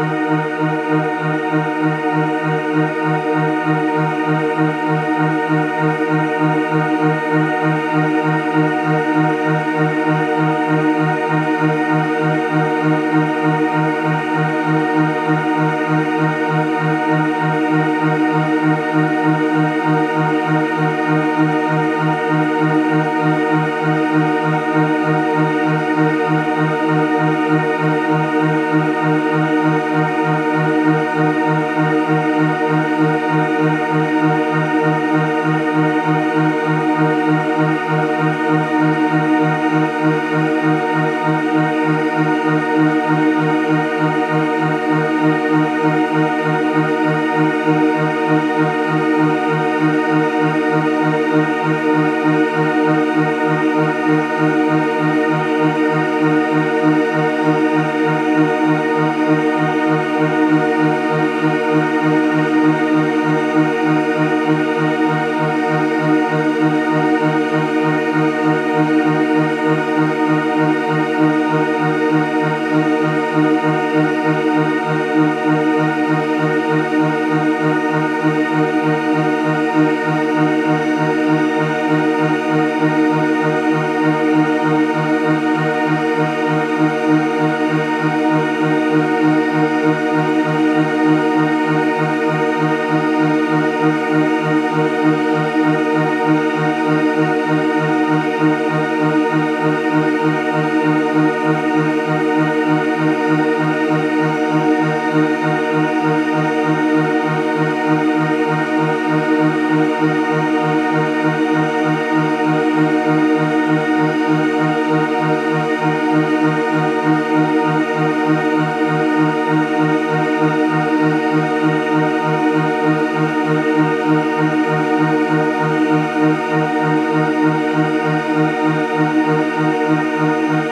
Thank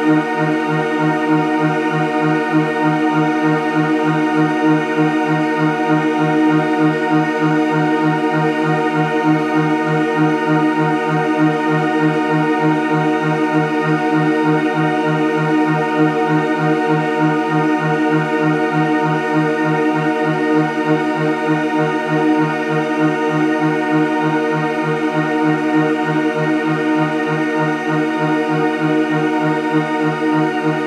Música Thank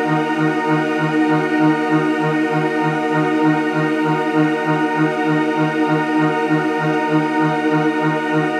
you.